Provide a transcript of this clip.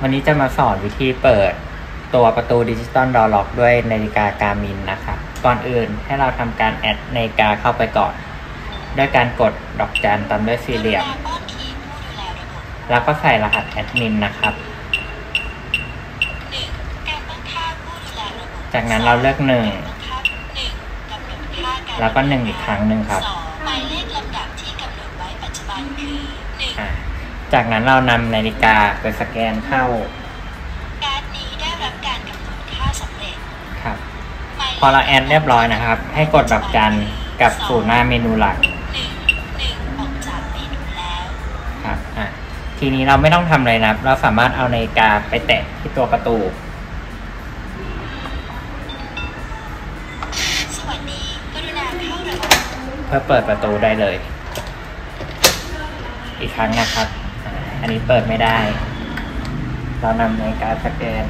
วันนี้จะมาสอนวิธีเปิดตัวประตู digital door lock ด้วยนาฬิกา Garmin นะคะ ก่อนอื่นให้เราทำการ add นาฬิกาเข้าไปก่อน ด้วยการกดดอกจันตามด้วยสี่เหลี่ยมป้อน key ผู้ดูแลระบบแล้วก็ใส่รหัสแอดมินนะครับหนึ่งการตั้งค่าผู้ดูแลระบบจากนั้นเราเลือกหนึ่งบังคับหนึ่งกำหนดค่าการแล้วก็หนึ่งอีกครั้งหนึ่งครับสองหมายเลขลำดับที่กำหนดไว้ปัจจุบันคือหนึ่งอะ จากนั้นเรานำนาฬิกาไปสแกนเข้า การ์ดนี้ได้รับการกำหนดค่าสำเร็จครับหมายลขพอเราแอดเรียบร้อยนะครับ ให้กดดอกจันกลับสู่หน้าเมนูหลักหนึ่งหนึ่งออกจากเมนูแล้วครับอะทีนี้เราไม่ต้องทำอะไรนะครับ เราสามารถเอานาฬิกาไปแตะที่ตัวประตู สวัสดีกรุณาเข้าระบบเพื่อเปิดประตูได้เลย อีกครั้งนะครับ อันนี้เปิดไม่ได้ เรานำนกาสแกน